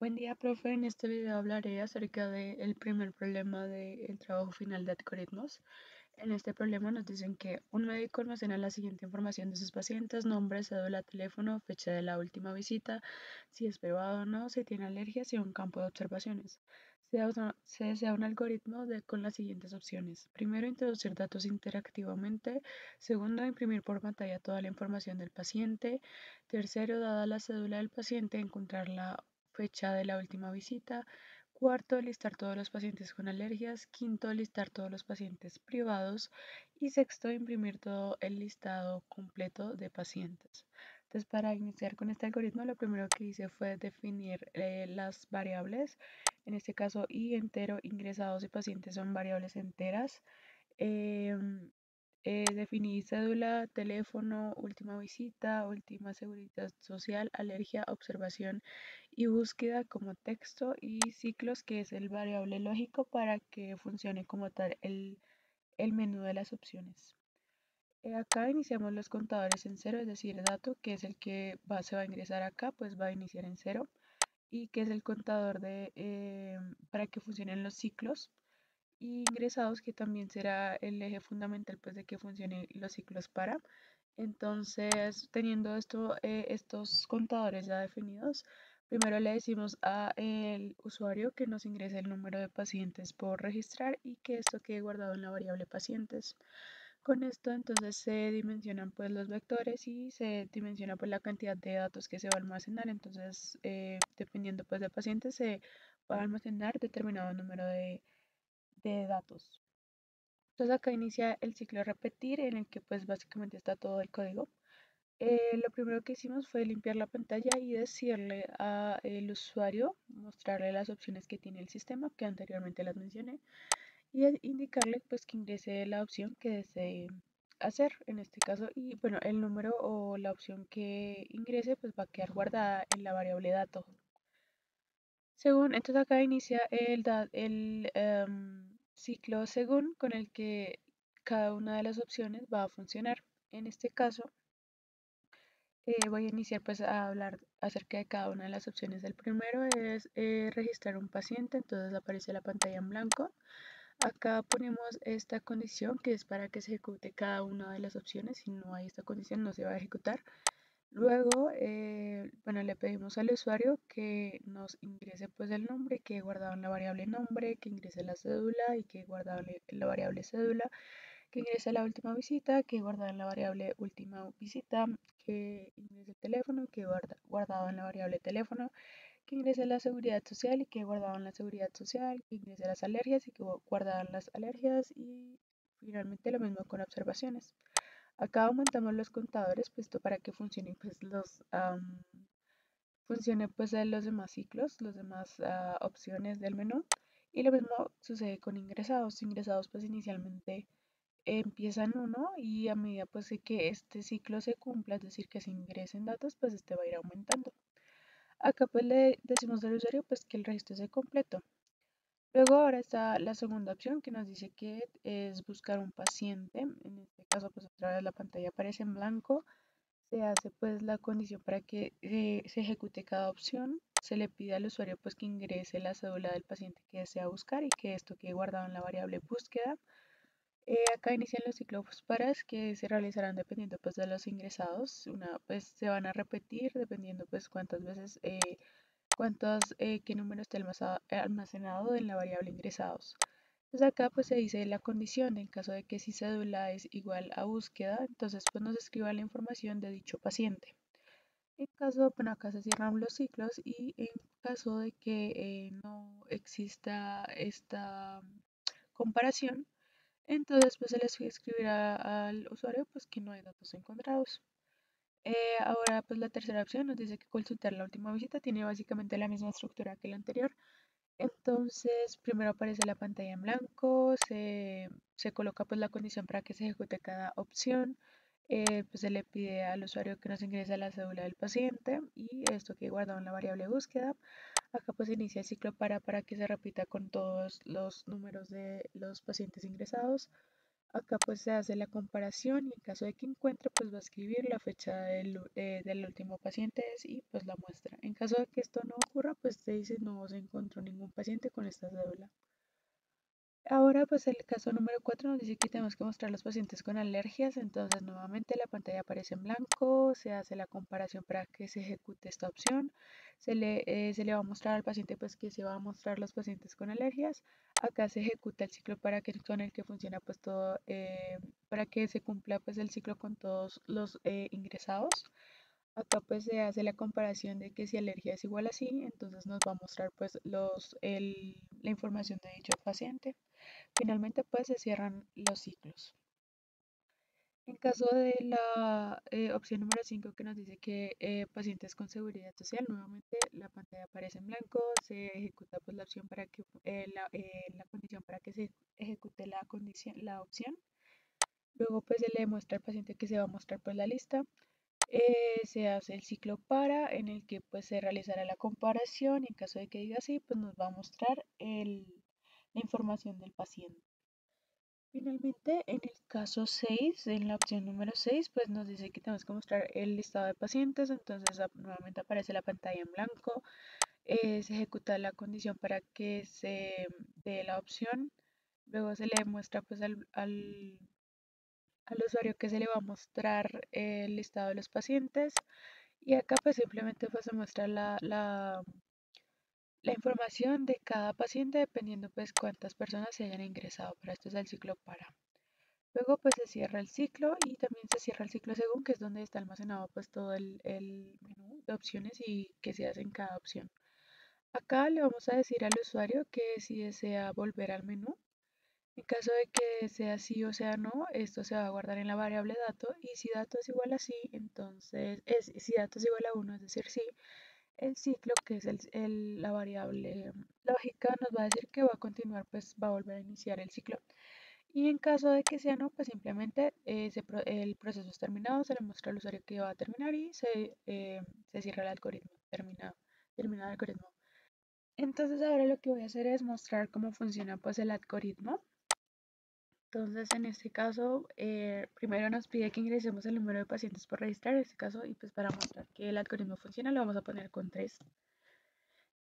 Buen día, profe. En este video hablaré acerca del primer problema del trabajo final de algoritmos. En este problema nos dicen que un médico almacena la siguiente información de sus pacientes, nombre, cédula, teléfono, fecha de la última visita, si es privado o no, si tiene alergias y un campo de observaciones. Se, desea un algoritmo de, con las siguientes opciones. Primero, introducir datos interactivamente. Segundo, imprimir por pantalla toda la información del paciente. Tercero, dada la cédula del paciente, encontrar la fecha de la última visita. Cuarto, listar todos los pacientes con alergias. Quinto, listar todos los pacientes privados. Y sexto, imprimir todo el listado completo de pacientes. Entonces, para iniciar con este algoritmo, lo primero que hice fue definir eh, las variables. En este caso, y entero, ingresados y pacientes son variables enteras. Em, eh, definí cédula, teléfono, última visita, última seguridad social, alergia, observación y búsqueda como texto y ciclos, que es el variable lógico para que funcione como tal el, menú de las opciones. Eh, acá iniciamos los contadores en cero, es decir, el dato que es el que va, se va a ingresar acá, pues va a iniciar en cero y que es el contador de, eh, para que funcionen los ciclos ingresados, que también será el eje fundamental pues, de que funcionen los ciclos para. Entonces, teniendo esto, eh, estos contadores ya definidos, primero le decimos al usuario que nos ingrese el número de pacientes por registrar y que esto quede guardado en la variable pacientes. Con esto entonces se dimensionan pues los vectores y se dimensiona pues la cantidad de datos que se va a almacenar. Entonces, eh, dependiendo pues de pacientes, se va a almacenar determinado número de de datos. Entonces acá inicia el ciclo repetir en el que pues básicamente está todo el código. Eh, lo primero que hicimos fue limpiar la pantalla y decirle al usuario, mostrarle las opciones que tiene el sistema, que anteriormente las mencioné, y indicarle pues que ingrese la opción que desee hacer en este caso y bueno el número o la opción que ingrese pues va a quedar guardada en la variable dato según entonces acá inicia el, el em, ciclo según con el que cada una de las opciones va a funcionar. En este caso, eh, voy a iniciar pues a hablar acerca de cada una de las opciones. El primero es eh, registrar un paciente, entonces aparece la pantalla en blanco. Acá ponemos esta condición que es para que se ejecute cada una de las opciones. Si no hay esta condición no se va a ejecutar. Luego, eh, bueno, le pedimos al usuario que nos ingrese pues el nombre, que guardado en la variable nombre, que ingrese la cédula y que guardado en la variable cédula, que ingrese la última visita, que guardado en la variable última visita, que ingrese el teléfono, que he guardado en la variable teléfono, que ingrese la seguridad social y que guardado en la seguridad social, que ingrese las alergias y que guardado en las alergias y finalmente lo mismo con observaciones. Acá aumentamos los contadores puesto para que funcionen pues los funcione pues los demás ciclos, las demás ah, opciones del menú. Y lo mismo sucede con ingresados. Ingresados pues inicialmente empiezan uno y a medida pues que este ciclo se cumpla, es decir, que se ingresen datos, pues este va a ir aumentando. Acá pues le decimos al usuario pues que el registro es completo. Luego ahora está la segunda opción que nos dice que es buscar un paciente. En este caso pues otra la pantalla aparece en blanco. Se hace pues la condición para que eh, se ejecute cada opción. Se le pide al usuario pues que ingrese la cédula del paciente que desea buscar y que esto quede guardado en la variable búsqueda. Eh, acá inician los ciclos paras que se realizarán dependiendo pues de los ingresados. Una pues se van a repetir dependiendo pues cuántas veces eh, cuántos, qué número está almacenado en la variable ingresados. Entonces acá pues se dice la condición en caso de que si cédula es igual a búsqueda, entonces pues nos escriba la información de dicho paciente. En caso, bueno acá se cierran los ciclos y en caso de que eh, no exista esta comparación, entonces pues se les escribirá al usuario pues que no hay datos encontrados. Eh, ahora, pues la tercera opción nos dice que consultar la última visita tiene básicamente la misma estructura que la anterior. Entonces, primero aparece la pantalla en blanco, se, coloca pues la condición para que se ejecute cada opción, eh, pues se le pide al usuario que nos ingrese la cédula del paciente y esto que guardado en la variable búsqueda. Acá pues inicia el ciclo para, para que se repita con todos los números de los pacientes ingresados. Acá pues se hace la comparación y en caso de que encuentre pues va a escribir la fecha del, eh, del último paciente y pues la muestra. En caso de que esto no ocurra pues te dice no se encontró ningún paciente con esta cédula. Ahora pues el caso número 4 nos dice que tenemos que mostrar los pacientes con alergias, entonces nuevamente la pantalla aparece en blanco, se hace la comparación para que se ejecute esta opción, se le, eh, se le va a mostrar al paciente pues que se va a mostrar los pacientes con alergias, acá se ejecuta el ciclo para que con el que funciona pues todo, eh, para que se cumpla pues el ciclo con todos los eh, ingresados. Acá pues se hace la comparación de que si alergia es igual a sí, entonces nos va a mostrar pues los, la información de dicho paciente. Finalmente pues se cierran los ciclos. En caso de la eh, opción número 5 que nos dice que eh, pacientes con seguridad social, nuevamente la pantalla aparece en blanco, se ejecuta pues la opción para que eh, la, la, condición para que se ejecute la condición, la opción. Luego pues se le muestra al paciente que se va a mostrar pues la lista. Se hace el ciclo para en el que pues se realizará la comparación y en caso de que diga sí pues nos va a mostrar el, la información del paciente. Finalmente, en el caso 6, en la opción número 6, pues nos dice que tenemos que mostrar el listado de pacientes, entonces nuevamente aparece la pantalla en blanco, eh, se ejecuta la condición para que se dé la opción, luego se le muestra pues al, al, usuario que se le va a mostrar el listado de los pacientes y acá pues simplemente pues se muestra la, la información de cada paciente dependiendo pues cuántas personas se hayan ingresado, pero esto es el ciclo para. Luego pues se cierra el ciclo y también se cierra el ciclo según que es donde está almacenado pues todo el, el menú de opciones y qué se hace en cada opción. Acá le vamos a decir al usuario que si desea volver al menú, en caso de que sea sí o sea no, esto se va a guardar en la variable dato y si dato es igual a sí, entonces es, si dato es igual a 1, es decir, sí, el ciclo, que es el, la variable lógica, nos va a decir que va a continuar, pues va a volver a iniciar el ciclo. Y en caso de que sea no, pues simplemente el proceso es terminado, se le muestra al usuario que va a terminar y se, eh, se cierra el algoritmo, terminado, terminado el algoritmo. Entonces ahora lo que voy a hacer es mostrar cómo funciona pues el algoritmo. Entonces, en este caso, eh, primero nos pide que ingresemos el número de pacientes por registrar, en este caso, y pues para mostrar que el algoritmo funciona, lo vamos a poner con 3.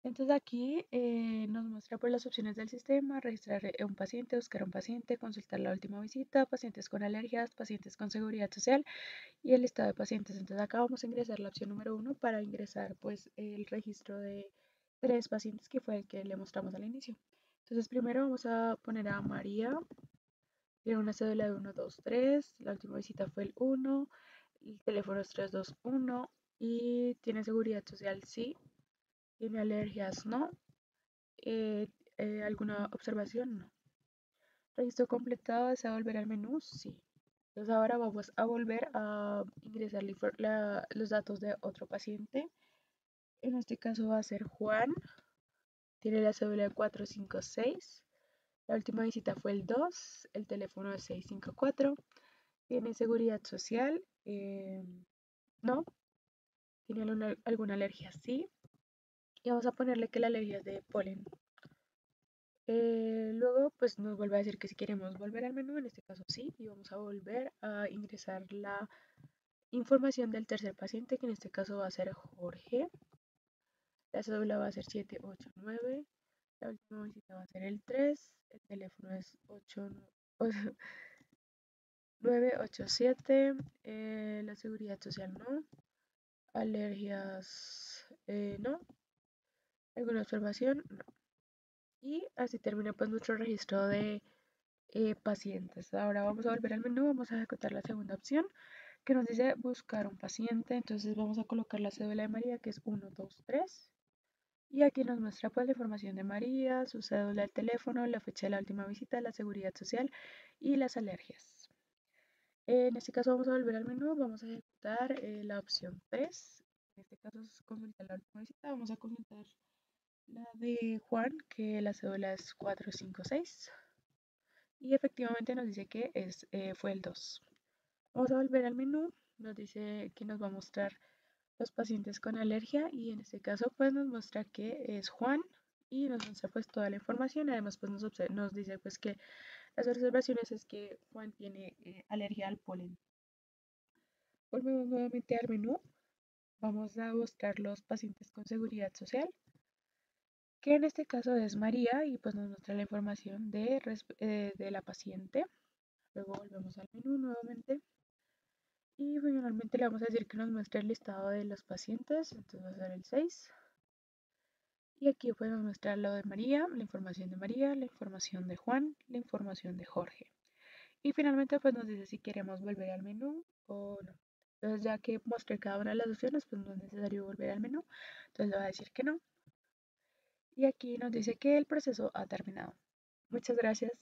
Entonces aquí eh, nos muestra pues, las opciones del sistema, registrar eh, un paciente, buscar un paciente, consultar la última visita, pacientes con alergias, pacientes con seguridad social y el listado de pacientes. Entonces acá vamos a ingresar la opción número 1 para ingresar pues el registro de tres pacientes que fue el que le mostramos al inicio. Entonces primero vamos a poner a María tiene una cédula de 123, la última visita fue el 1, el teléfono es 321 y tiene seguridad social, sí. Tiene alergias, no. Eh, eh, ¿Alguna observación? No. Registro completado, ¿desea volver al menú? Sí. Entonces ahora vamos a volver a ingresar los datos de otro paciente. En este caso va a ser Juan. Tiene la cédula de 456. La última visita fue el 2, el teléfono es 654. ¿Tiene seguridad social? Eh, no. ¿Tiene alguna, alergia? Sí. Y vamos a ponerle que la alergia es de polen. Eh, luego, pues nos vuelve a decir que si queremos volver al menú, en este caso sí, y vamos a volver a ingresar la información del tercer paciente, que en este caso va a ser Jorge. La cédula va a ser 789. La última visita va a ser el 3 el teléfono es 987. Eh, la seguridad social no. Alergias eh, no. ¿Alguna observación? No. Y así termina pues nuestro registro de eh, pacientes. Ahora vamos a volver al menú, vamos a ejecutar la segunda opción que nos dice buscar un paciente. Entonces vamos a colocar la cédula de María que es 123. Y aquí nos muestra pues la información de María, su cédula de teléfono, la fecha de la última visita, la seguridad social y las alergias. En este caso vamos a volver al menú, vamos a ejecutar eh, la opción 3. En este caso es consultar la última visita, vamos a consultar la de Juan, que la cédula es 456. Y efectivamente nos dice que es, eh, fue el 2. Vamos a volver al menú, nos dice que nos va a mostrar los pacientes con alergia y en este caso pues nos muestra que es Juan y nos muestra pues toda la información además pues nos, nos dice pues que Las observaciones es que Juan tiene eh, alergia al polen. Volvemos nuevamente al menú. Vamos a buscar los pacientes con seguridad social, que en este caso es María y pues nos muestra la información de, eh, de la paciente. Luego volvemos al menú nuevamente. Y finalmente le vamos a decir que nos muestre el listado de los pacientes. Entonces va a ser el 6. Y aquí podemos mostrar lo de María, la información de María, la información de Juan, la información de Jorge. Y finalmente pues nos dice si queremos volver al menú o no. Entonces ya que mostré cada una de las opciones, pues no es necesario volver al menú. Entonces le va a decir que no. Y aquí nos dice que el proceso ha terminado. Muchas gracias.